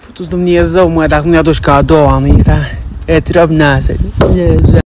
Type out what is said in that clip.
Fotos do mnie zomu, a tak mnie do szkoły, do Amisa. Etrobnasa.